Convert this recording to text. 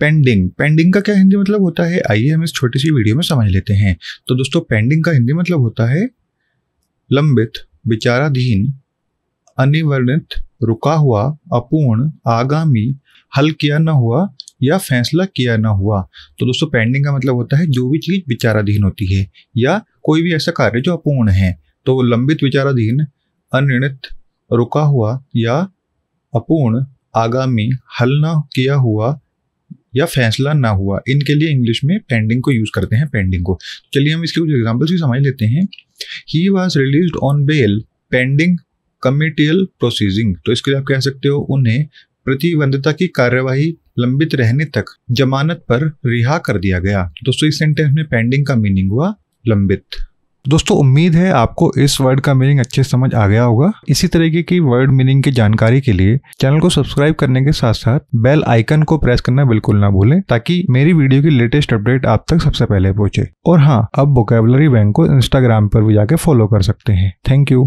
Pending pending का क्या हिंदी मतलब होता है? आइए हम इस छोटी सी वीडियो में समझ लेते हैं। तो दोस्तों पेंडिंग का हिंदी मतलब होता है लंबित, विचाराधीन, अनिवर्णित, रुका हुआ, अपूर्ण, आगामी, हल किया न हुआ या फैसला किया न हुआ। तो दोस्तों पेंडिंग का मतलब होता है जो भी चीज़ विचाराधीन होती है या कोई भी ऐसा कार्य जो अपूर्ण है। तो लंबित, विचाराधीन, अनिर्णित, रुका हुआ या अपूर्ण, आगामी, हल न किया हुआ या फैसला ना हुआ, इनके लिए इंग्लिश में पेंडिंग को यूज़ करते हैं पेंडिंग को। चलिए हम इसके कुछ एग्जाम्पल्स भी समझ लेते हैं। He was released on bail pending committal proceeding तो इसके लिए आप कह सकते हो, उन्हें प्रतिबंधता की कार्यवाही लंबित रहने तक जमानत पर रिहा कर दिया गया। दोस्तों इस सेंटेंस में पेंडिंग का मीनिंग हुआ लंबित। दोस्तों, उम्मीद है आपको इस वर्ड का मीनिंग अच्छे समझ आ गया होगा। इसी तरीके की वर्ड मीनिंग की जानकारी के लिए चैनल को सब्सक्राइब करने के साथ साथ बेल आइकन को प्रेस करना बिल्कुल ना भूलें, ताकि मेरी वीडियो की लेटेस्ट अपडेट आप तक सबसे पहले पहुँचे। और हाँ अब वोकेबलरी बैंक को इंस्टाग्राम पर भी जाके फॉलो कर सकते हैं। Thank you